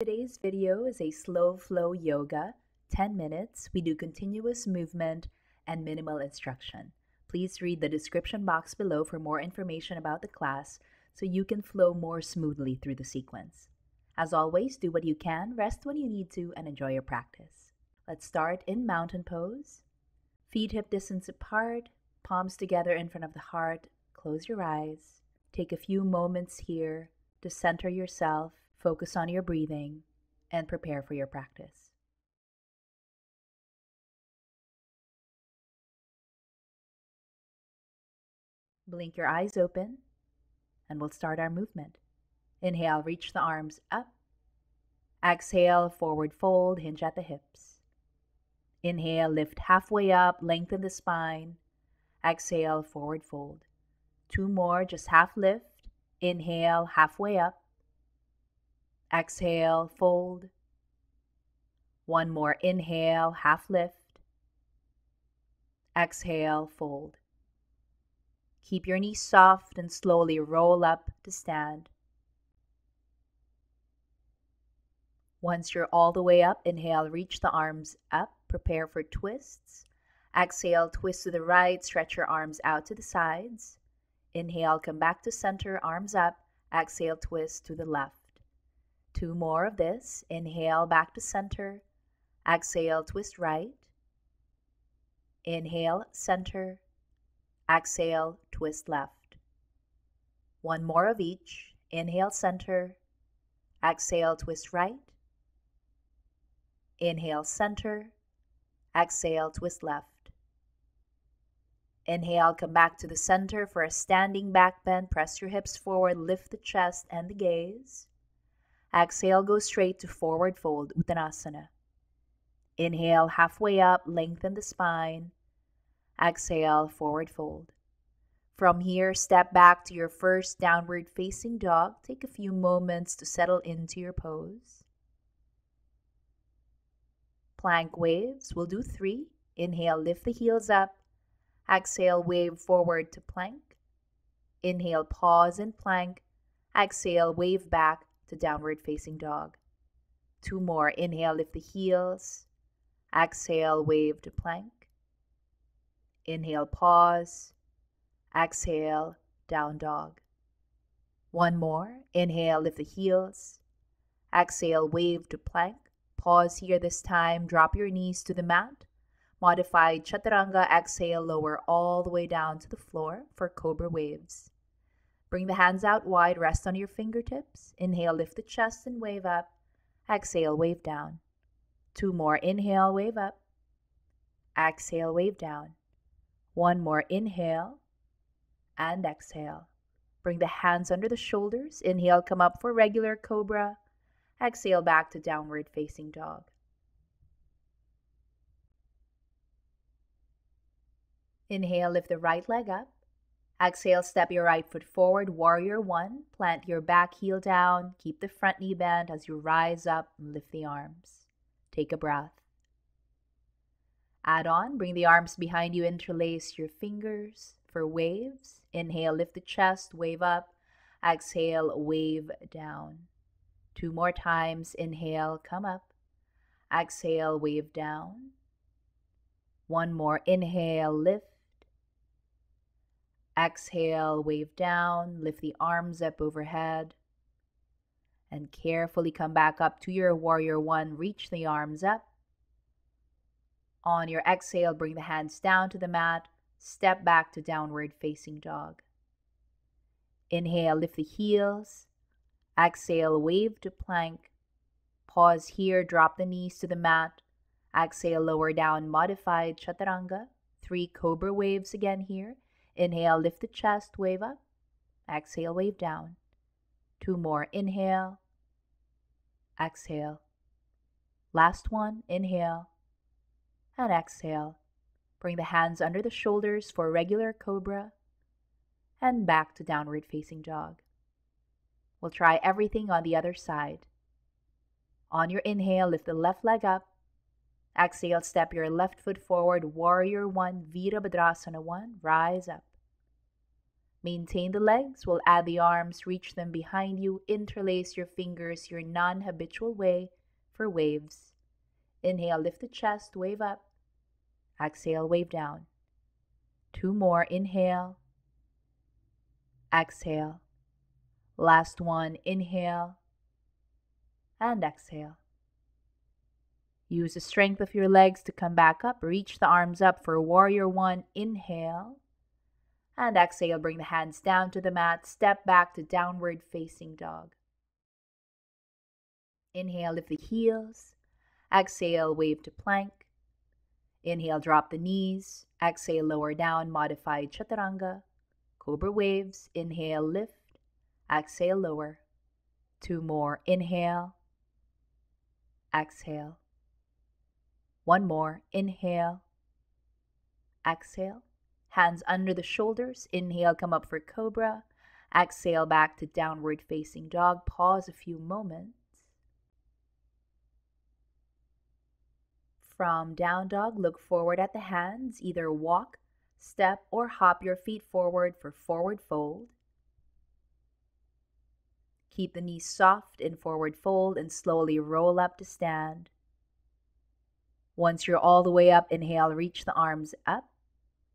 Today's video is a slow flow yoga. 10 minutes. We do continuous movement and minimal instruction. Please read the description box below for more information about the class so you can flow more smoothly through the sequence. As always, do what you can, rest when you need to, and enjoy your practice. Let's start in mountain pose. Feet hip distance apart, palms together in front of the heart. Close your eyes. Take a few moments here to center yourself, focus on your breathing, and prepare for your practice. Blink your eyes open, and we'll start our movement. Inhale, reach the arms up. Exhale, forward fold, hinge at the hips. Inhale, lift halfway up, lengthen the spine. Exhale, forward fold. Two more, just half lift. Inhale, halfway up. Exhale, fold. One more inhale, half lift. Exhale, fold. Keep your knees soft and slowly roll up to stand. Once you're all the way up, inhale, reach the arms up, prepare for twists. Exhale, twist to the right, stretch your arms out to the sides. Inhale, come back to center, arms up. Exhale, twist to the left. Two more of this. Inhale, back to center. Exhale, twist right. Inhale, center. Exhale, twist left. One more of each. Inhale, center. Exhale, twist right. Inhale, center. Exhale, twist left. Inhale, come back to the center for a standing back bend. Press your hips forward, lift the chest and the gaze. Exhale, go straight to forward fold, Uttanasana. Inhale, halfway up, lengthen the spine. Exhale, forward fold. From here, step back to your first downward facing dog. Take a few moments to settle into your pose. Plank waves, we'll do three. Inhale, lift the heels up. Exhale, wave forward to plank. Inhale, pause in plank. Exhale, wave back to downward facing dog. Two more. Inhale, lift the heels. Exhale, wave to plank. Inhale, pause. Exhale, down dog. One more. Inhale, lift the heels. Exhale, wave to plank. Pause here this time. Drop your knees to the mat. Modified chaturanga. Exhale, lower all the way down to the floor for cobra waves. Bring the hands out wide. Rest on your fingertips. Inhale, lift the chest and wave up. Exhale, wave down. Two more. Inhale, wave up. Exhale, wave down. One more inhale and exhale. Bring the hands under the shoulders. Inhale, come up for regular cobra. Exhale back to downward facing dog. Inhale, lift the right leg up. Exhale, step your right foot forward, warrior one. Plant your back heel down. Keep the front knee bent as you rise up and lift the arms. Take a breath. Add on, bring the arms behind you, interlace your fingers for waves. Inhale, lift the chest, wave up. Exhale, wave down. Two more times. Inhale, come up. Exhale, wave down. One more. Inhale, lift. Exhale, wave down. Lift the arms up overhead. And carefully come back up to your warrior one. Reach the arms up. On your exhale, bring the hands down to the mat. Step back to downward facing dog. Inhale, lift the heels. Exhale, wave to plank. Pause here, drop the knees to the mat. Exhale, lower down, modified chaturanga. Three cobra waves again here. Inhale, lift the chest, wave up. Exhale, wave down. Two more. Inhale. Exhale. Last one. Inhale and exhale. Bring the hands under the shoulders for regular cobra and back to downward facing dog. We'll try everything on the other side. On your inhale, lift the left leg up. Exhale, step your left foot forward, warrior one, Virabhadrasana one, rise up. Maintain the legs, we'll add the arms, reach them behind you, interlace your fingers your non habitual way for waves. Inhale, lift the chest, wave up. Exhale, wave down. Two more. Inhale. Exhale. Last one. Inhale. And exhale. Use the strength of your legs to come back up. Reach the arms up for warrior one. Inhale. And exhale, bring the hands down to the mat. Step back to downward facing dog. Inhale, lift the heels. Exhale, wave to plank. Inhale, drop the knees. Exhale, lower down, modified chaturanga. Cobra waves. Inhale, lift. Exhale, lower. Two more. Inhale. Exhale. One more. Inhale. Exhale. Hands under the shoulders. Inhale, come up for cobra. Exhale back to downward facing dog. Pause a few moments. From down dog, look forward at the hands. Either walk, step, or hop your feet forward for forward fold. Keep the knees soft in forward fold and slowly roll up to stand. Once you're all the way up, inhale, reach the arms up.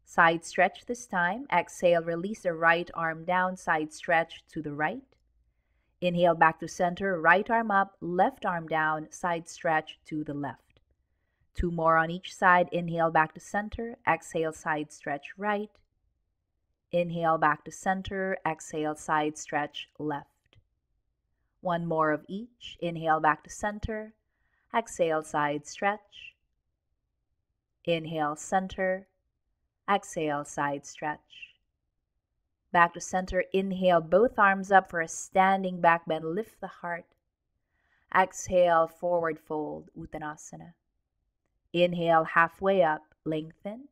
Side stretch this time. Exhale, release the right arm down, side stretch to the right. Inhale back to center, right arm up, left arm down, side stretch to the left. Two more on each side. Inhale back to center. Exhale, side stretch right. Inhale back to center. Exhale, side stretch left. One more of each. Inhale back to center. Exhale, side stretch. Inhale, center. Exhale, side stretch. Back to center. Inhale, both arms up for a standing back bend. Lift the heart. Exhale, forward fold, Uttanasana. Inhale halfway up, lengthen.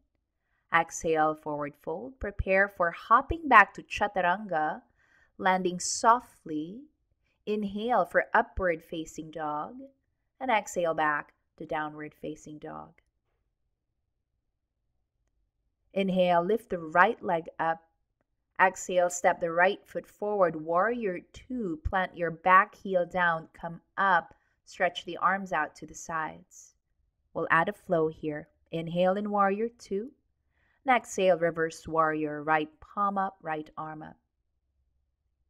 Exhale, forward fold. Prepare for hopping back to chaturanga, landing softly. Inhale for upward facing dog, and exhale back to downward facing dog. Inhale, lift the right leg up. Exhale, step the right foot forward. Warrior two, plant your back heel down, come up, stretch the arms out to the sides. We'll add a flow here. Inhale in warrior two. And exhale, reverse warrior, right palm up, right arm up.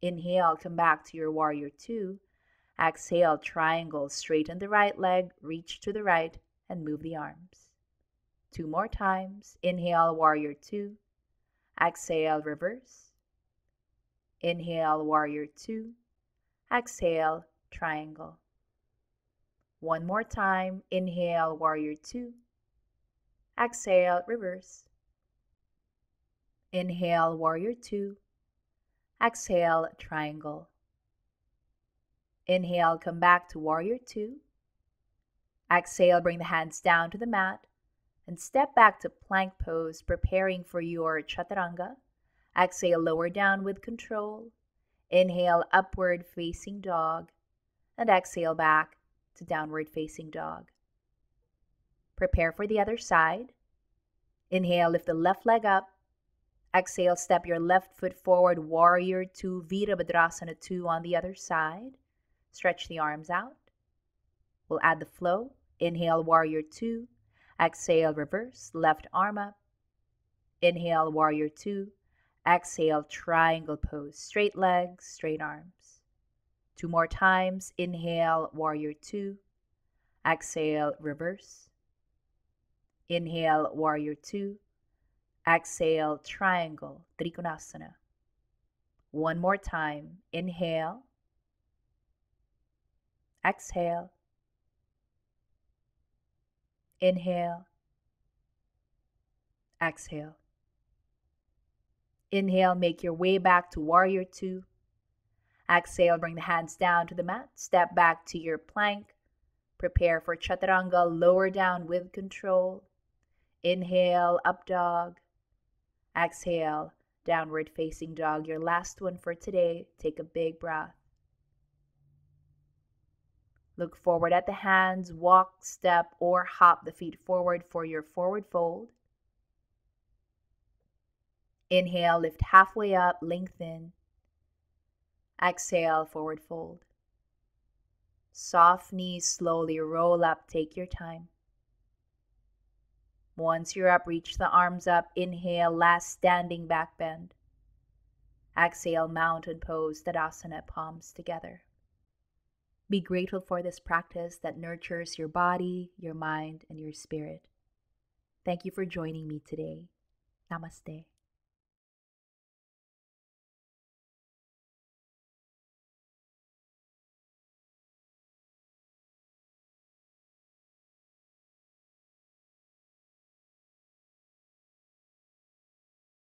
Inhale, come back to your warrior two. Exhale, triangle, straighten the right leg, reach to the right, and move the arms. Two more times. Inhale, warrior two. Exhale, reverse. Inhale, warrior two. Exhale, triangle. One more time. Inhale, warrior two. Exhale, reverse. Inhale, warrior two. Exhale, triangle. Inhale, come back to warrior two. Exhale, bring the hands down to the mat and step back to plank pose, preparing for your chaturanga. Exhale, lower down with control. Inhale, upward facing dog. And exhale back to downward facing dog. Prepare for the other side. Inhale, lift the left leg up. Exhale, step your left foot forward, warrior two, Virabhadrasana two on the other side. Stretch the arms out. We'll add the flow. Inhale, warrior two. Exhale, reverse, left arm up. Inhale, warrior two. Exhale, triangle pose, straight legs, straight arms. Two more times. Inhale, warrior two. Exhale, reverse. Inhale, warrior two. Exhale, triangle, Trikonasana. One more time. Inhale. Exhale. Inhale. Exhale. Inhale, make your way back to warrior two. Exhale, bring the hands down to the mat. Step back to your plank. Prepare for chaturanga, lower down with control. Inhale, up dog. Exhale, downward facing dog. Your last one for today. Take a big breath. Look forward at the hands, walk, step, or hop the feet forward for your forward fold. Inhale, lift halfway up, lengthen. Exhale, forward fold. Soft knees slowly roll up, take your time. Once you're up, reach the arms up. Inhale, last standing back bend. Exhale, mountain pose, Tadasana, palms together. Be grateful for this practice that nurtures your body, your mind, and your spirit. Thank you for joining me today. Namaste.